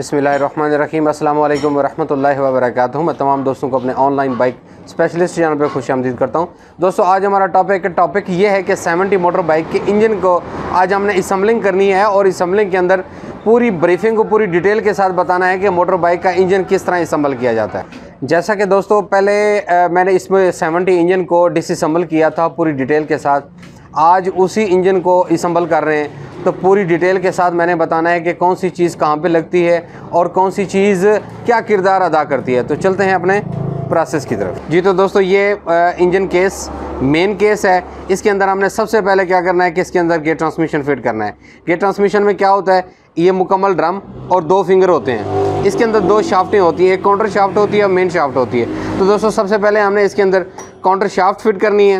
بسم اللہ الرحمن الرحیم۔ السلام علیکم ورحمۃ اللہ وبرکاتہ۔ میں تمام دوستوں کو اپنے online bike specialist channel پہ خوش آمدید کرتا ہوں۔ دوستو، آج ہمارا ٹاپک ٹاپک یہ ہے کہ سیونٹی موٹر بائک کے انجن کو آج ہم نے اسمبلنگ کرنی ہے اور اسمبلنگ کے اندر پوری بریفنگ کو پوری ڈیٹیل کے ساتھ بتانا ہے کہ موٹر بائک کا انجن کس طرح اسمبل کیا جاتا ہے۔ جیسا کہ دوستو، پہلے میں نے اس میں سیونٹی انجن کو ڈس اسمبل کیا تھا پوری ڈیٹیل کے ساتھ۔ آج اسی انجن کو اسمبل کر رہے ہیں۔ تو پوری ڈیٹیل کے ساتھ میں نے بتانا ہے کہ کون سی چیز کہاں پہ لگتی ہے اور کون سی چیز کیا کردار ادا کرتی ہے۔ تو چلتے ہیں اپنے پروسیس کی طرف۔ جی تو دوستو، یہ انجن کیس مین کیس ہے۔ اس کے اندر ہم نے سب سے پہلے کیا کرنا ہے کہ اس کے اندر گیٹ ٹرانسمیشن فٹ کرنا ہے۔ گیٹ ٹرانسمیشن میں کیا ہوتا ہے؟ یہ مکمل ڈرم اور دو فنگر ہوتے ہیں۔ اس کے اندر دو شافٹیں ہوتی ہیں ایک کاؤنٹر شافٹ ہوتی ہے اور مین شافٹ ہوتی ہے۔ تو دوستو، سب سے پہلے ہم نے اس کے اندر کاؤنٹر شافٹ فٹ کرنی ہے۔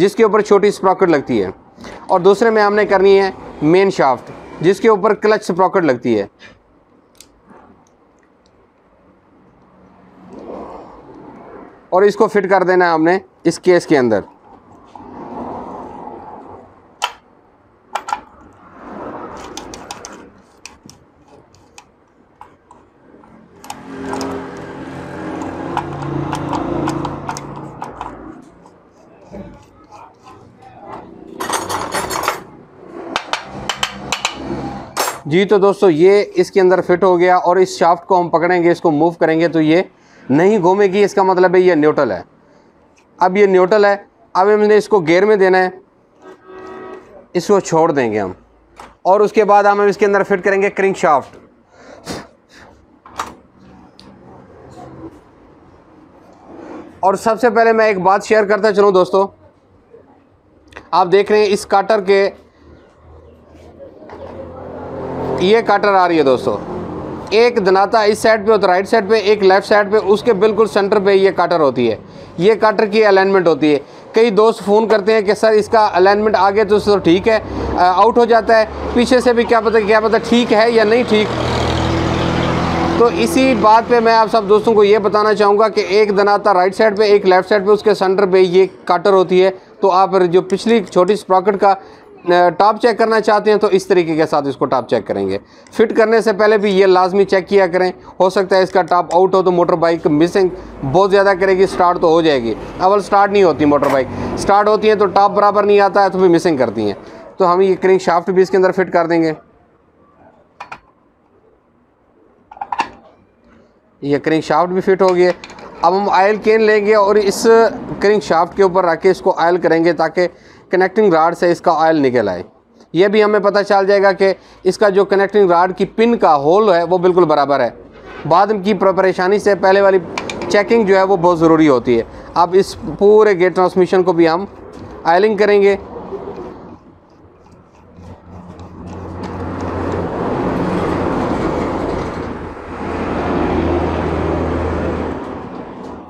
جس کے اوپر چھوٹی سپراکٹ لگتی ہے اور دوسرے میں ہم نے کرنی ہے مین شافٹ جس کے اوپر کلچ سپراکٹ لگتی ہے۔ اور اس کو فٹ کر دینا ہے ہم نے اس کیس کے اندر۔ جی تو دوستو، یہ اس کے اندر فٹ ہو گیا اور اس شافٹ کو ہم پکڑیں گے، اس کو موو کریں گے، تو یہ نہیں گھومے گی۔ اس کا مطلب ہے یہ نیوٹل ہے۔ اب یہ نیوٹل ہے۔ اب ہم نے اس کو گیئر میں دینا ہے۔ اس کو چھوڑ دیں گے ہم۔ اور اس کے بعد ہم اس کے اندر فٹ کریں گے کرنک شافٹ۔ اور سب سے پہلے میں ایک بات شیئر کرتا چلوں دوستو۔ آپ دیکھ رہے ہیں اس کاٹر کے یہ کاٹر آ رہی ہے دوستو۔ ایک دناتا اس سائڈ پہ ہوتا رائٹ سائڈ پہ، ایک لیفٹ سائڈ پہ، اس کے بالکل سنٹر پہ یہ کاٹر ہوتی ہے۔ یہ کاٹر کی الائنمنٹ ہوتی ہے۔ کئی دوست فون کرتے ہیں کہ سر اس کا الائنمنٹ آگے تو تو ٹھیک ہے آؤٹ ہو جاتا ہے۔ پیچھے سے بھی کیا پتہ کیا پتہ ٹھیک ہے یا نہیں ٹھیک۔ تو اسی بات پہ میں آپ سب دوستوں کو یہ بتانا چاہوں گا کہ ایک دناتا رائٹ سائڈ پہ، ایک لیفٹ سائڈ پہ، اس کے سنٹر پہ یہ کاٹر ہوتی ہے۔ تو آپ جو پچھلی چھوٹی سپراکٹ کا ٹاپ چیک کرنا چاہتے ہیں تو اس طریقے کے ساتھ اس کو ٹاپ چیک کریں گے۔ فٹ کرنے سے پہلے بھی یہ لازمی چیک کیا کریں۔ ہو سکتا ہے اس کا ٹاپ آؤٹ ہو تو موٹر بائک مسنگ بہت زیادہ کرے گی سٹارٹ تو ہو جائے گی۔ اول سٹارٹ نہیں ہوتی موٹر بائک۔ سٹارٹ ہوتی ہیں تو ٹاپ برابر نہیں آتا ہے تو بھی مسنگ کرتی ہیں۔ تو ہم یہ کرنگ شافٹ بھی اس کے اندر فٹ کر دیں گے۔ یہ کرنگ شافٹ بھی فٹ ہو گئے اب ہم آئل کین لیں گے اور اس کرنگ شافٹ کے اوپر رکھ کے اس کو آئل کریں گے تاکہ کنیکٹنگ راڈ سے اس کا آئل نکل آئے۔ یہ بھی ہمیں پتہ چل جائے گا کہ اس کا جو کنیکٹنگ راڈ کی پن کا ہول ہے وہ بالکل برابر ہے۔ بعد کی پریشانی سے پہلے والی چیکنگ جو ہے وہ بہت ضروری ہوتی ہے۔ اب اس پورے گیٹ ٹرانسمیشن کو بھی ہم آئلنگ کریں گے۔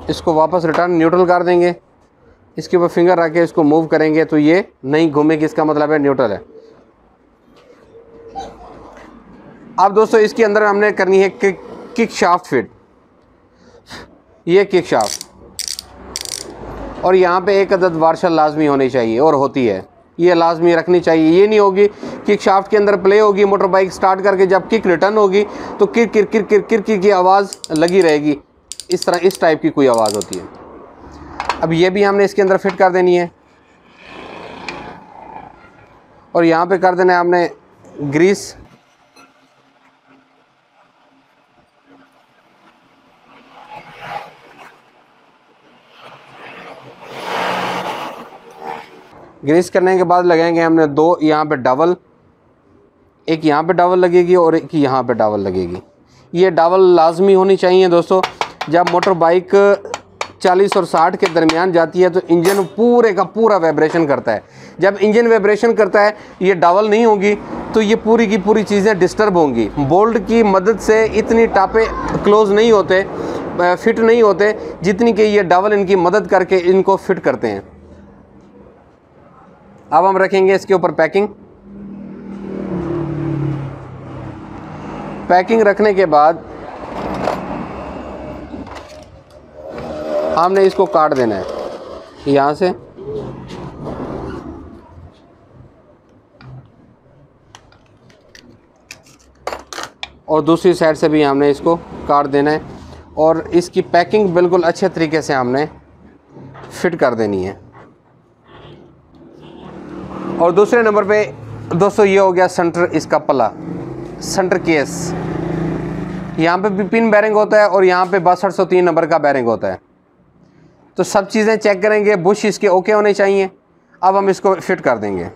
اس کو واپس ریٹرن نیوٹرل کر دیں گے۔ اس کے اوپر فنگر رکھ کے اس کو موو کریں گے تو یہ نہیں گھومے گی، اس کا مطلب ہے نیوٹرل ہے۔ اب دوستو، اس کے اندر ہم نے کرنی ہے کک شافٹ فٹ یہ کک شافٹ اور یہاں پہ ایک عدد وارشل لازمی ہونی چاہیے اور ہوتی ہے۔ یہ لازمی رکھنی چاہیے۔ یہ نہیں ہوگی کک شافٹ کے اندر پلے ہوگی موٹر بائک سٹارٹ کر کے جب کک ریٹرن ہوگی تو کر کر کر کر کر کر کی آواز لگی رہے گی۔ اس طرح، اس ٹائپ کی کوئی آواز ہوتی ہے۔ اب یہ بھی ہم نے اس کے اندر فٹ کر دینی ہے۔ اور یہاں پہ کر دینا ہے ہم نے گریس۔ گریس کرنے کے بعد لگیں گے ہم نے دو، یہاں پہ ڈاول ایک یہاں پہ ڈاول لگے گی اور ایک یہاں پہ ڈاول لگے گی۔ یہ ڈاول لازمی ہونی چاہیے دوستو۔ جب موٹر بائک چالیس اور ساٹھ کے درمیان جاتی ہے تو انجن پورے کا پورا ویبریشن کرتا ہے۔ جب انجن ویبریشن کرتا ہے، یہ ڈاول نہیں ہوگی تو یہ پوری کی پوری چیزیں ڈسٹرب ہوں گی۔ بولڈ کی مدد سے اتنی ٹاپے کلوز نہیں ہوتے فٹ نہیں ہوتے جتنی کہ یہ ڈاول ان کی مدد کر کے ان کو فٹ کرتے ہیں۔ اب ہم رکھیں گے اس کے اوپر پیکنگ پیکنگ رکھنے کے بعد ہم نے اس کو کاٹ دینا ہے۔ یہاں سے۔ اور دوسری سائڈ سے بھی ہم نے اس کو کاٹ دینا ہے۔ اور اس کی پیکنگ بالکل اچھے طریقے سے ہم نے فٹ کر دینی ہے۔ اور دوسرے نمبر پہ دوستو یہ ہو گیا سنٹر، اس کا پلا سنٹر کیس۔ یہاں پہ بھی پن بیرنگ ہوتا ہے اور یہاں پہ باسٹھ سو تین نمبر کا بیرنگ ہوتا ہے۔ تو سب چیزیں چیک کریں گے بش اس کے اوکے ہونے چاہیے۔ اب ہم اس کو فٹ کر دیں گے۔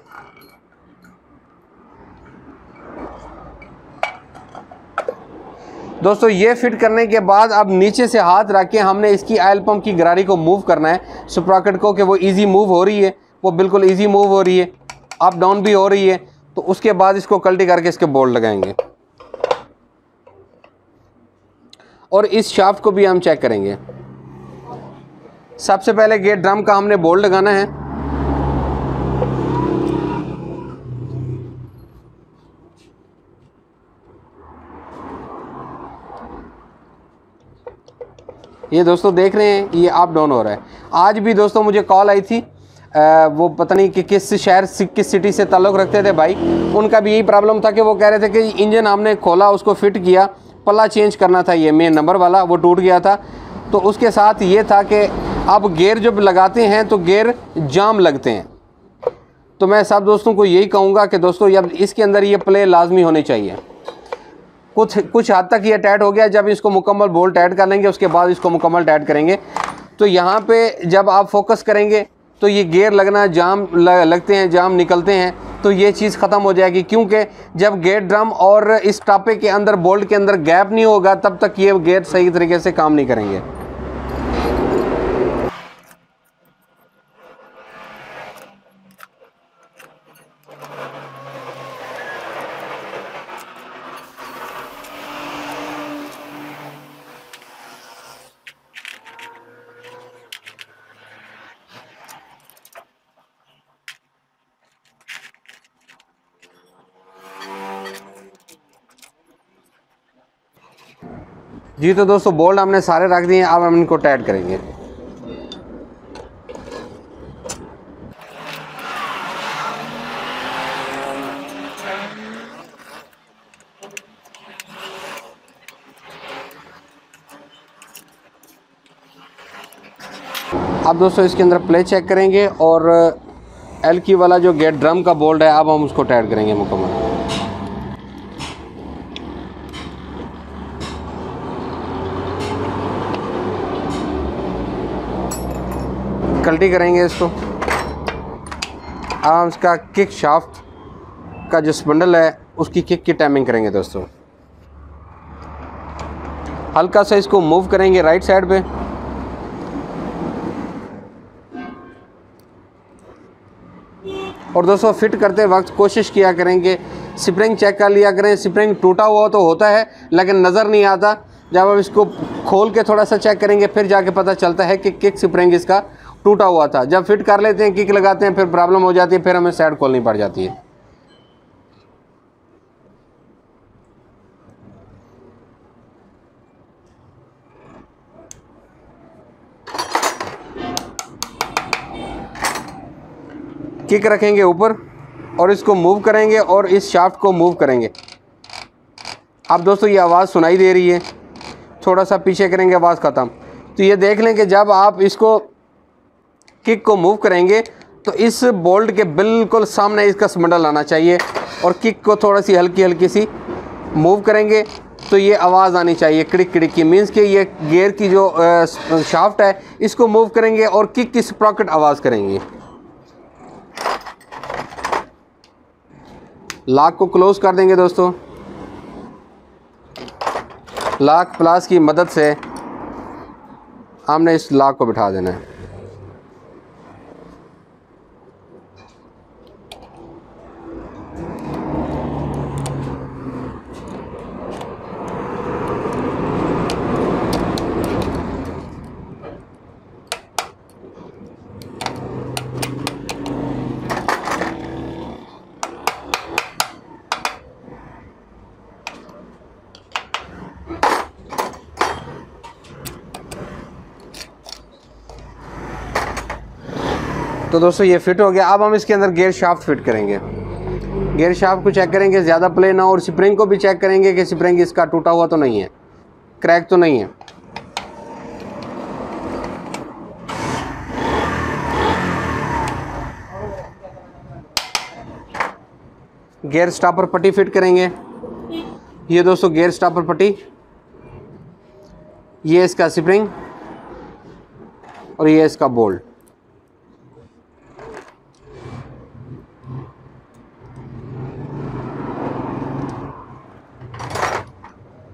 دوستو، یہ فٹ کرنے کے بعد اب نیچے سے ہاتھ رکھ کے ہم نے اس کی آئل پمپ کی گراری کو موو کرنا ہے۔ سپراکٹ کو کہ وہ ایزی موو ہو رہی ہے۔ وہ بالکل ایزی موو ہو رہی ہے۔ اپ ڈاؤن بھی ہو رہی ہے۔ تو اس کے بعد اس کو کلٹی کر کے اس کے بولڈ لگائیں گے۔ اور اس شافٹ کو بھی ہم چیک کریں گے۔ سب سے پہلے گیٹ ڈرم کا ہم نے بولڈ لگانا ہے۔ یہ دوستو دیکھ رہے ہیں، یہ اپ ڈاؤن ہو رہا ہے۔ آج بھی دوستو مجھے کال آئی تھی وہ پتہ نہیں کہ کس شہر کس سٹی سے تعلق رکھتے تھے بھائی۔ ان کا بھی یہی پرابلم تھا کہ وہ کہہ رہے تھے کہ انجن ہم نے کھولا، اس کو فٹ کیا۔ پلا چینج کرنا تھا یہ مین نمبر والا، وہ ٹوٹ گیا تھا۔ تو اس کے ساتھ یہ تھا کہ اب گیئر جب لگاتے ہیں تو گیئر جام لگتے ہیں۔ تو میں سب دوستوں کو یہی کہوں گا کہ دوستو اس کے اندر یہ پلے لازمی ہونے چاہیے۔ کچھ کچھ حد تک یہ ٹائٹ ہو گیا، جب اس کو مکمل بول ٹائٹ کر لیں گے، اس کے بعد اس کو مکمل ٹائٹ کریں گے۔ تو یہاں پہ جب آپ فوکس کریں گے، تو یہ گیئر لگنا جام لگتے ہیں، جام نکلتے ہیں۔ تو یہ چیز ختم ہو جائے گی۔ کیونکہ جب گیئر ڈرم اور اس ٹاپے کے اندر، بولٹ کے اندر گیپ نہیں ہوگا، تب تک یہ گیئر صحیح طریقے سے کام نہیں کریں گے۔ جی تو دوستو بولڈ ہم نے سارے رکھ دیے، اب ہم ان کو ٹائٹ کریں گے۔ اب دوستو، اس کے اندر پلے چیک کریں گے اور ایل کی والا جو گیٹ ڈرم کا بولڈ ہے، اب ہم اس کو ٹائٹ کریں گے مکمل۔ کلٹی کریں گے اس کو اب ہم اس کا کک شافٹ کا جو سپنڈل ہے اس کی کک کی ٹائمنگ کریں گے دوستو ہلکا سا اس کو موو کریں گے رائٹ سائڈ پہ اور دوستو فٹ کرتے وقت کوشش کیا کریں گے سپرنگ چیک کر لیا کریں سپرنگ ٹوٹا ہوا تو ہوتا ہے لیکن نظر نہیں آتا جب آپ اس کو کھول کے تھوڑا سا چیک کریں گے پھر جا کے پتہ چلتا ہے کہ کک سپرنگ اس کا ٹوٹا ہوا تھا۔ جب فٹ کر لیتے ہیں، کک لگاتے ہیں، پھر پرابلم ہو جاتی ہے، پھر ہمیں سائڈ کھولنی پڑ جاتی ہے۔ کک رکھیں گے اوپر اور اس کو موو کریں گے اور اس شافٹ کو موو کریں گے۔ اب دوستو، یہ آواز سنائی دے رہی ہے۔ تھوڑا سا پیچھے کریں گے، آواز ختم۔ تو یہ دیکھ لیں کہ جب آپ اس کو کک کو موو کریں گے، تو اس بولڈ کے بالکل سامنے اس کا سمنڈل آنا چاہیے اور کک کو تھوڑا سی ہلکی ہلکی سی موو کریں گے، تو یہ آواز آنی چاہیے کڑک کڑک کی مینس کہ یہ گیئر کی جو شافٹ ہے، اس کو موو کریں گے اور کک کی سپراکٹ آواز کریں گے۔ لاک کو کلوز کر دیں گے دوستو۔ لاک پلاس کی مدد سے ہم نے اس لاک کو بٹھا دینا ہے۔ تو دوستو یہ فٹ ہو گیا۔ اب ہم اس کے اندر گیئر شافٹ فٹ کریں گے۔ گیئر شاپ کو چیک کریں گے، زیادہ پلے نہ اور سپرنگ کو بھی چیک کریں گے کہ سپرنگ اس کا ٹوٹا ہوا تو نہیں ہے۔ کریک تو نہیں ہے۔ گیئر سٹاپر پٹی فٹ کریں گے۔ یہ دوستو گیئر سٹاپر پٹی۔ یہ اس کا سپرنگ اور یہ اس کا بولڈ۔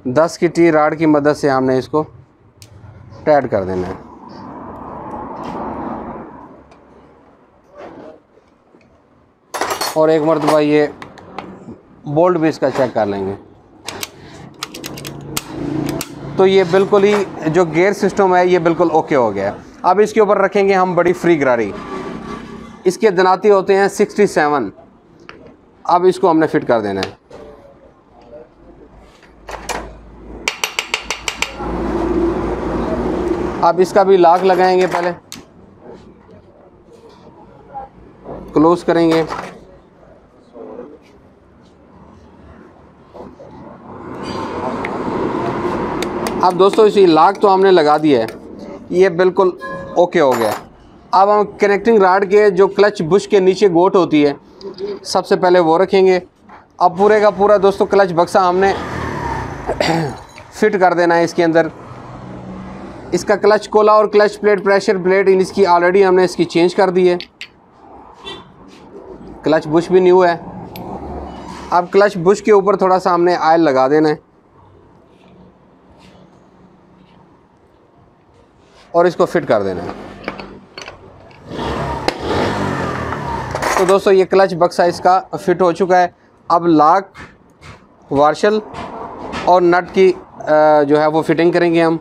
دس کی ٹی راڈ کی مدد سے ہم نے اس کو ٹیڈ کر دینا ہے۔ اور ایک مرتبہ یہ بولڈ بھی اس کا چیک کر لیں گے۔ تو یہ بالکل ہی جو گیئر سسٹم ہے یہ بالکل اوکے ہو گیا۔ اب اس کے اوپر رکھیں گے ہم بڑی فری گراری۔ اس کے دناتی ہوتے ہیں سکسٹی سیون۔ اب اس کو ہم نے فٹ کر دینا ہے۔ اب اس کا بھی لاک لگائیں گے پہلے۔ کلوز کریں گے۔ اب دوستو، اسی لاک تو ہم نے لگا دیا ہے۔ یہ بالکل اوکے ہو گیا۔ اب ہم کنیکٹنگ راڈ کے جو کلچ بش کے نیچے گوٹ ہوتی ہے، سب سے پہلے وہ رکھیں گے۔ اب پورے کا پورا دوستو کلچ بکسا ہم نے فٹ کر دینا ہے اس کے اندر۔ اس کا کلچ کولا اور کلچ پلیٹ پریشر پلیٹ اس کی آلریڈی ہم نے اس کی چینج کر دی ہے۔ کلچ بش بھی نیو ہے۔ اب کلچ بش کے اوپر تھوڑا سا ہم نے آئل لگا دینا ہے۔ اور اس کو فٹ کر دینا ہے۔ تو دوستو، یہ کلچ بکسا اس کا فٹ ہو چکا ہے۔ اب لاک وارشل اور نٹ کی جو ہے وہ فٹنگ کریں گے ہم۔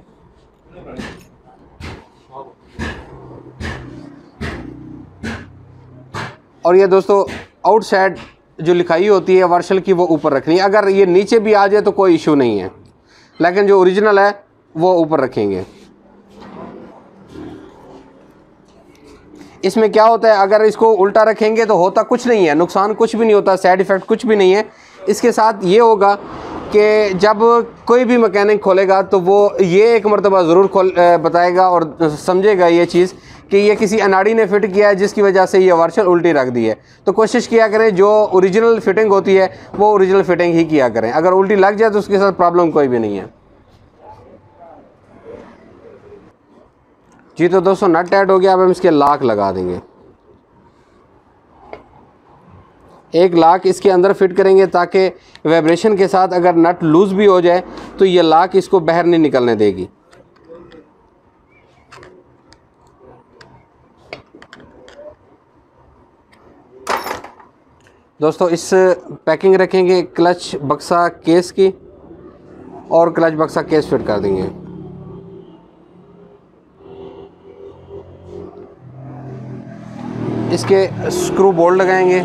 اور یہ دوستو آؤٹ سائڈ جو لکھائی ہوتی ہے وارشل کی وہ اوپر رکھنی ہے۔ اگر یہ نیچے بھی آ جائے تو کوئی ایشو نہیں ہے۔ لیکن جو اوریجنل ہے، وہ اوپر رکھیں گے۔ اس میں کیا ہوتا ہے، اگر اس کو الٹا رکھیں گے تو ہوتا کچھ نہیں ہے۔ نقصان کچھ بھی نہیں ہوتا سائڈ ایفیکٹ کچھ بھی نہیں ہے۔ اس کے ساتھ یہ ہوگا کہ جب کوئی بھی مکینک کھولے گا تو وہ یہ ایک مرتبہ ضرور کھول بتائے گا اور سمجھے گا یہ چیز کہ یہ کسی اناڑی نے فٹ کیا ہے، جس کی وجہ سے یہ وارشل الٹی رکھ دی ہے۔ تو کوشش کیا کریں، جو اوریجنل فٹنگ ہوتی ہے، وہ اوریجنل فٹنگ ہی کیا کریں۔ اگر الٹی لگ جائے تو اس کے ساتھ پرابلم کوئی بھی نہیں ہے۔ جی تو دوستو، نٹ ٹائٹ ہو گیا، اب ہم اس کے لاک لگا دیں گے۔ ایک لاک اس کے اندر فٹ کریں گے تاکہ ویبریشن کے ساتھ اگر نٹ لوز بھی ہو جائے، تو یہ لاک اس کو بہر نہیں نکلنے دے گی۔ دوستو، اس پیکنگ رکھیں گے کلچ بکسا کیس کی اور کلچ بکسا کیس فٹ کر دیں گے۔ اس کے اسکرو بولڈ لگائیں گے۔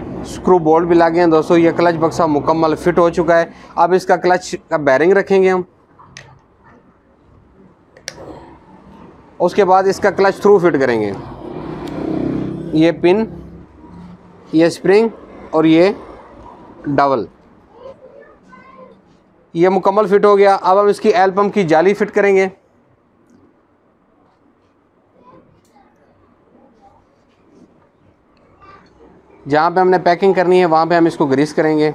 اسکرو بولڈ بھی لگے ہیں دوستو، یہ کلچ بکسا مکمل فٹ ہو چکا ہے۔ اب اس کا کلچ کا بیرنگ رکھیں گے ہم۔ اس کے بعد اس کا کلچ تھرو فٹ کریں گے۔ یہ پن یہ اسپرنگ اور یہ ڈبل یہ مکمل فٹ ہو گیا۔ اب ہم اس کی ایل پمپ کی جالی فٹ کریں گے۔ جہاں پہ ہم نے پیکنگ کرنی ہے، وہاں پہ ہم اس کو گریس کریں گے۔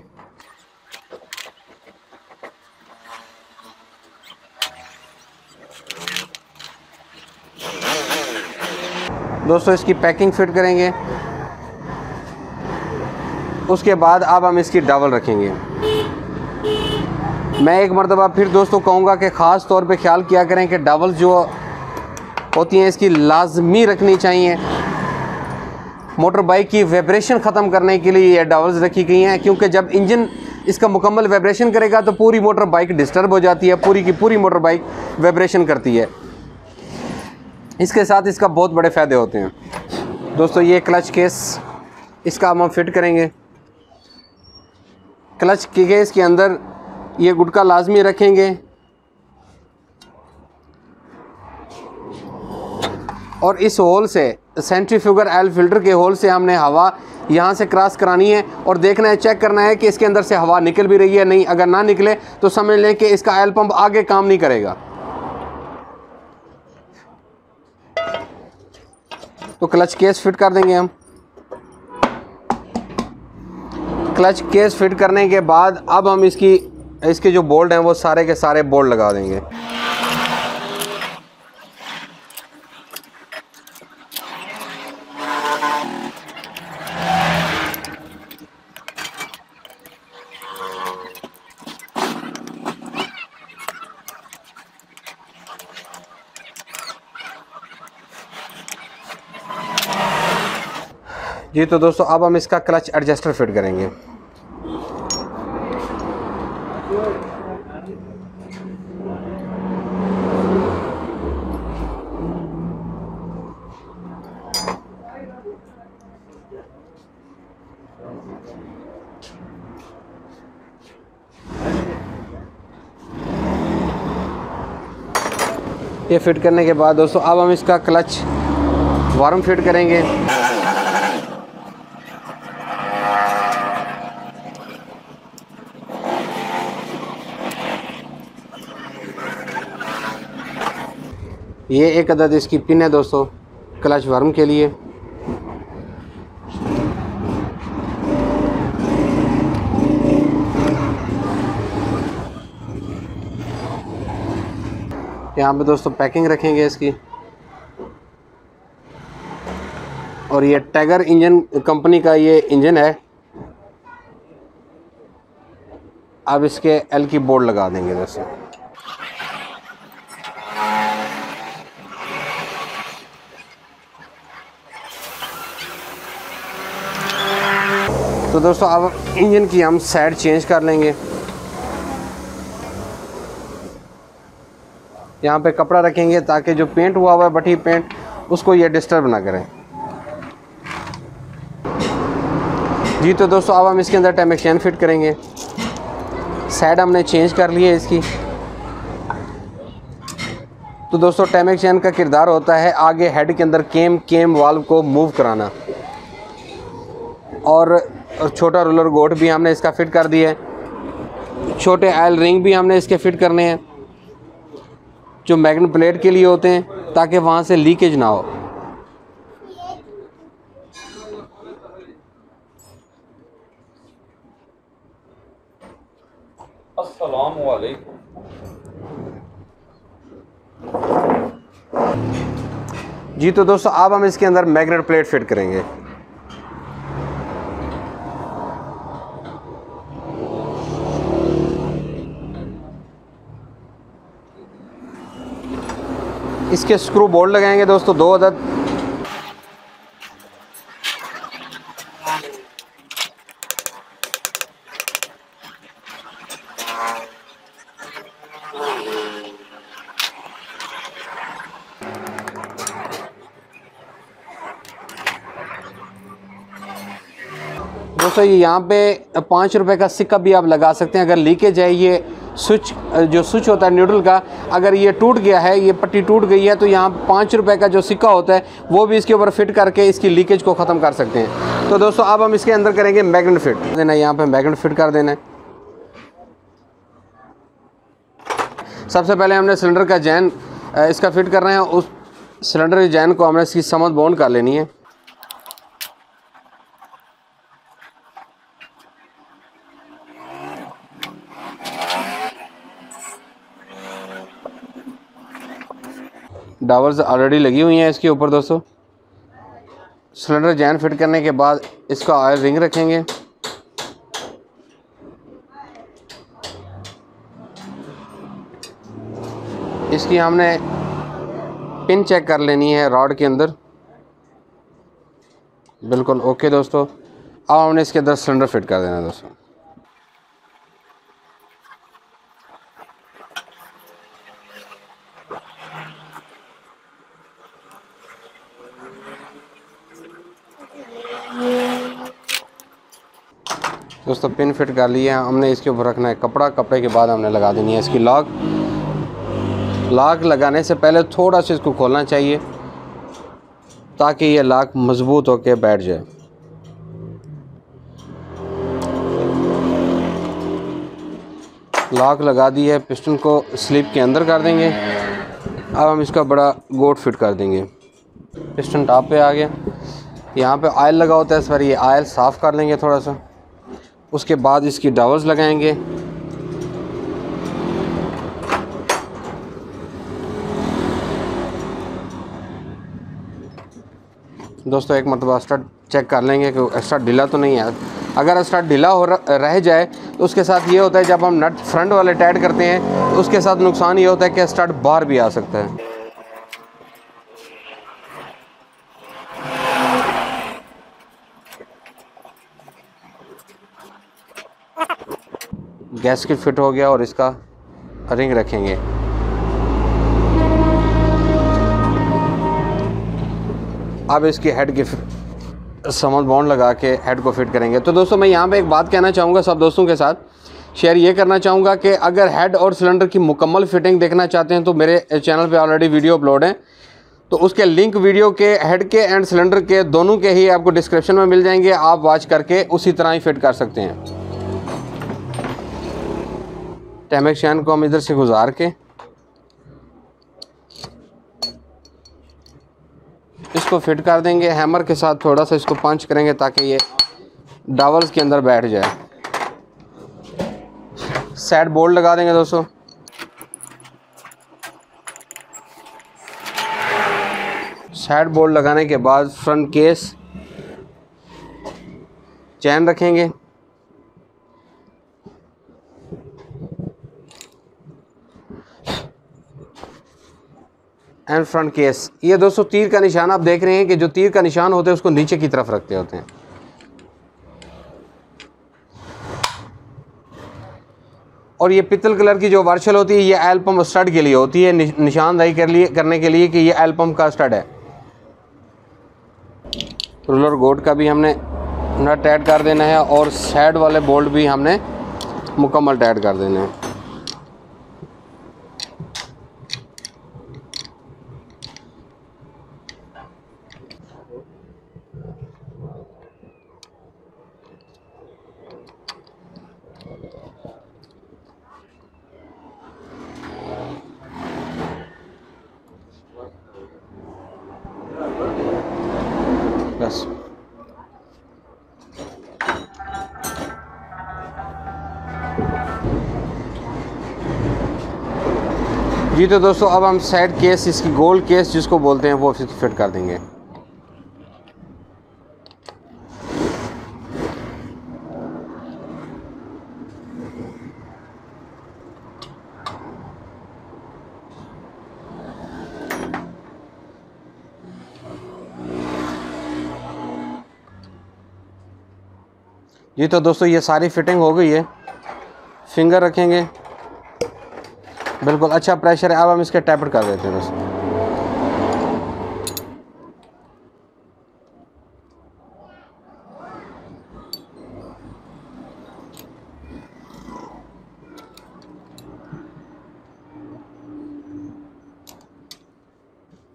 دوستو، اس کی پیکنگ فٹ کریں گے۔ اس کے بعد اب ہم اس کی ڈبل رکھیں گے۔ میں ایک مرتبہ پھر دوستو کہوں گا کہ خاص طور پہ خیال کیا کریں کہ ڈبل جو ہوتی ہیں، اس کی لازمی رکھنی چاہیے۔ موٹر بائک کی ویبریشن ختم کرنے کے لیے یہ ڈبلز رکھی گئی ہیں، کیونکہ جب انجن اس کا مکمل ویبریشن کرے گا تو پوری موٹر بائک ڈسٹرب ہو جاتی ہے، پوری کی پوری موٹر بائک ویبریشن کرتی ہے۔ اس کے ساتھ اس کا بہت بڑے فائدے ہوتے ہیں۔ دوستو، یہ کلچ کیس اس کا ہم فٹ کریں گے۔ کلچ کی گئے اس کے اندر یہ گٹکا لازمی رکھیں گے۔ اور اس ہول سے سینٹریفیوگر ایل فلٹر کے ہول سے ہم نے ہوا یہاں سے کراس کرانی ہے اور دیکھنا ہے چیک کرنا ہے کہ اس کے اندر سے ہوا نکل بھی رہی ہے، نہیں، اگر نہ نکلے تو سمجھ لیں کہ اس کا ایل پمپ آگے کام نہیں کرے گا۔ تو کلچ کیس فٹ کر دیں گے ہم۔ کلچ کیس فٹ کرنے کے بعد اب ہم اس کی اس کے جو بولڈ ہیں وہ سارے کے سارے بولڈ لگا دیں گے۔ جی تو دوستو، اب ہم اس کا کلچ ایڈجسٹر فٹ کریں گے۔ یہ فٹ کرنے کے بعد دوستو، اب ہم اس کا کلچ وارم فٹ کریں گے۔ یہ ایک عدد اس کی پن ہے دوستو کلچ ورم کے لیے۔ یہاں پہ دوستو پیکنگ رکھیں گے اس کی۔ اور یہ ٹیگر انجن کمپنی کا یہ انجن ہے۔ اب اس کے ایل کی بورڈ لگا دیں گے دوستو۔ تو دوستو، اب انجن کی ہم سائڈ چینج کر لیں گے۔ یہاں پہ کپڑا رکھیں گے تاکہ جو پینٹ ہوا ہوا ہے، بٹھی پینٹ اس کو یہ ڈسٹرب نہ کریں۔ جی تو دوستو، اب ہم اس کے اندر ٹیمیکشین فٹ کریں گے۔ سائڈ ہم نے چینج کر لی ہے اس کی۔ تو دوستو ٹیمیکشین کا کردار ہوتا ہے آگے ہیڈ کے اندر کیم کیم والو کو موو کرانا۔ اور چھوٹا رولر گوٹ بھی ہم نے اس کا فٹ کر دیا ہے۔ چھوٹے آئل رنگ بھی ہم نے اس کے فٹ کرنے ہیں۔ جو میگن پلیٹ کے لیے ہوتے ہیں تاکہ وہاں سے لیکیج نہ ہو۔ السلام علیکم۔ جی تو دوستو اب ہم اس کے اندر میگنیٹ پلیٹ فٹ کریں گے۔ اس کے سکرو بولٹ لگائیں گے دوستو، دو عدد۔ دوستو، یہ یہاں پہ پانچ روپے کا سکہ بھی آپ لگا سکتے ہیں۔ اگر لیکیج ہے یہ سوئچ، جو سوئچ ہوتا ہے نیوٹرل کا، اگر یہ ٹوٹ گیا ہے، یہ پٹی ٹوٹ گئی ہے، تو یہاں پانچ روپے کا جو سکہ ہوتا ہے، وہ بھی اس کے اوپر فٹ کر کے اس کی لیکیج کو ختم کر سکتے ہیں۔ تو دوستو، اب ہم اس کے اندر کریں گے میگنٹ فٹ دینا یہاں پہ میگنٹ فٹ کر دینا ہے۔ سب سے پہلے ہم نے سلنڈر کا جین، اس کا فٹ کر رہے ہیں اس سلنڈر جین کو ہم نے اس کی سمت بونڈ کر لینی ہے۔ ڈاورز آلریڈی لگی ہوئی ہیں اس کے اوپر دوستو۔ سلنڈر جین فٹ کرنے کے بعد اس کا آئل رنگ رکھیں گے۔ اس کی ہم نے پن چیک کر لینی ہے راڈ کے اندر۔ بالکل اوکے دوستو۔ اب ہم نے اس کے اندر سلنڈر فٹ کر دینا دوستو۔ پن فٹ کر لی ہے، ہم نے اس کے اوپر رکھنا ہے کپڑا، کپڑے کے بعد ہم نے لگا دینی ہے اس کی لاک۔ لاک لگانے سے پہلے تھوڑا سا اس کو کھولنا چاہیے تاکہ یہ لاک مضبوط ہو کے بیٹھ جائے۔ لاک لگا دی ہے، پسٹن کو سلیپ کے اندر کر دیں گے۔ اب ہم اس کا بڑا گوٹ فٹ کر دیں گے۔ پسٹن ٹاپ پہ آ گیا۔ یہاں پہ آئل لگا ہوتا ہے سر یہ آئل صاف کر لیں گے تھوڑا سا۔ اس کے بعد اس کی ڈاورز لگائیں گے۔ دوستو، ایک مرتبہ اسٹارٹ چیک کر لیں گے کہ اسٹارٹ ڈھیلا تو نہیں ہے۔ اگر اسٹارٹ ڈھیلا ہو رہ جائے، تو اس کے ساتھ یہ ہوتا ہے جب ہم نٹ فرنٹ والے ٹائٹ کرتے ہیں، تو اس کے ساتھ نقصان یہ ہوتا ہے کہ اسٹارٹ باہر بھی آ سکتا ہے۔ گیسکٹ فٹ ہو گیا اور اس کا رنگ رکھیں گے۔ اب اس کی ہیڈ کی سمل بونڈ لگا کے ہیڈ کو فٹ کریں گے۔ تو دوستوں میں یہاں پہ ایک بات کہنا چاہوں گا سب دوستوں کے ساتھ۔ شیئر یہ کرنا چاہوں گا کہ اگر ہیڈ اور سلنڈر کی مکمل فٹنگ دیکھنا چاہتے ہیں تو میرے چینل پہ آلریڈی ویڈیو اپلوڈ ہیں۔ تو اس کے لنک ویڈیو کے ہیڈ کے اینڈ سلنڈر کے دونوں کے ہی آپ کو ڈسکرپشن میں مل جائیں گے۔ آپ واچ کر کے اسی طرح ہی فٹ کر سکتے ہیں۔ ٹیمیکشین کو ہم ادھر سے گزار کے اس کو فٹ کر دیں گے۔ ہیمر کے ساتھ تھوڑا سا اس کو پنچ کریں گے تاکہ یہ ڈاولز کے اندر بیٹھ جائے۔ سیٹ بولڈ لگا دیں گے دوستو۔ سیٹ بولڈ لگانے کے بعد فرنٹ کیس چین رکھیں گے۔ اینڈ فرنٹ کیس یہ دوستو تیر کا نشان آپ دیکھ رہے ہیں کہ جو تیر کا نشان ہوتا ہے اس کو نیچے کی طرف رکھتے ہوتے ہیں۔ اور یہ پتل کلر کی جو ورشل ہوتی ہے، یہ ایل پمپ اسٹڈ کے لیے ہوتی ہے نشاندہی کر کرنے کے لیے کہ یہ ایل پمپ کا اسٹڈ ہے۔ رولر گوٹ کا بھی ہم نے نٹ ایڈ کر دینا ہے اور سیڈ والے بولٹ بھی ہم نے مکمل ٹائٹ کر دینا ہے جی تو دوستو، اب ہم سیڈ کیس، اس کی گول کیس جس کو بولتے ہیں، وہ فٹ کر دیں گے۔ جی تو دوستو، یہ ساری فٹنگ ہو گئی ہے۔ فنگر رکھیں گے۔ بالکل اچھا پریشر ہے، اب ہم اس کے ٹیپڈ کر دیتے ہیں بس۔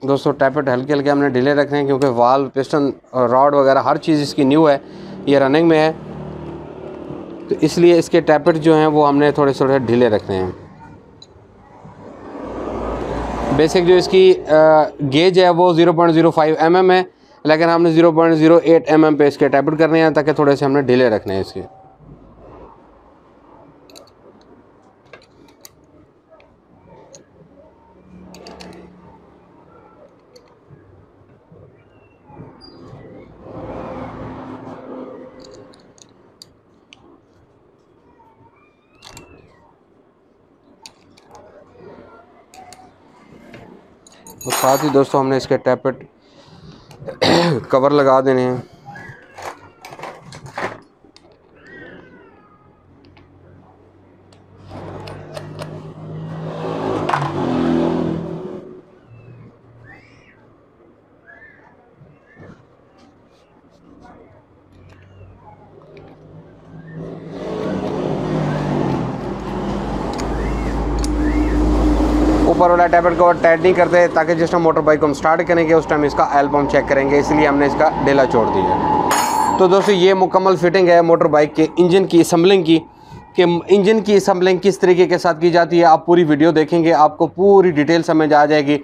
دوستو ٹیپٹ ہلکے ہلکے ہم نے ڈھیلے رکھے ہیں کیونکہ وال پسٹن راڈ وغیرہ، ہر چیز اس کی نیو ہے، یہ رننگ میں ہے۔ تو اس لیے اس کے ٹیپٹ جو ہیں، وہ ہم نے تھوڑے تھوڑے ڈھیلے رکھنے ہیں۔ بیسک جو اس کی گیج ہے وہ 0.05 ایم ایم ہے، لیکن ہم نے 0.08 ایم ایم پہ اس کے ٹیپٹ کرنے ہیں تاکہ تھوڑے سے ہم نے ڈیلے رکھنے ہیں اس کے۔ اور ساتھ ہی دوستوں ہم نے اس کے ٹیپٹ کور لگا دینے ہیں۔ اوپر والا ٹیبٹ کو ٹائٹ نہیں کرتے تاکہ جس ٹائم موٹر بائک کو ہم سٹارٹ کریں گے، اس ٹائم اس کا آئل پمپ چیک کریں گے، اس لیے ہم نے اس کا ڈیلا چھوڑ دیا تو دوستو، یہ مکمل فٹنگ ہے موٹر بائک کے انجن کی، اسمبلنگ کی، کہ انجن کی اسمبلنگ کس طریقے کے ساتھ کی جاتی ہے، آپ پوری ویڈیو دیکھیں گے، آپ کو پوری ڈیٹیل سمجھ آ جائے گی۔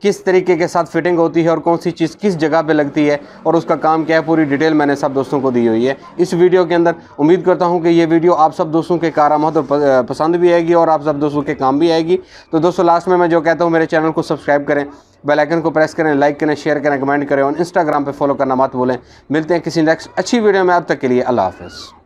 کس طریقے کے ساتھ فٹنگ ہوتی ہے اور کون سی چیز کس جگہ پہ لگتی ہے اور اس کا کام کیا ہے، پوری ڈیٹیل میں نے سب دوستوں کو دی ہوئی ہے۔ اس ویڈیو کے اندر امید کرتا ہوں کہ یہ ویڈیو آپ سب دوستوں کے کارآمد اور پسند بھی آئے گی اور آپ سب دوستوں کے کام بھی آئے گی۔ تو دوستوں لاسٹ میں میں جو کہتا ہوں، میرے چینل کو سبسکرائب کریں بیل آئکن کو پریس کریں لائک کریں شیئر کریں کمنٹ کریں اور انسٹاگرام پہ فالو کرنا مت بولیں ملتے ہیں کسی نیکسٹ اچھی ویڈیو میں، اب تک کے لیے اللہ حافظ۔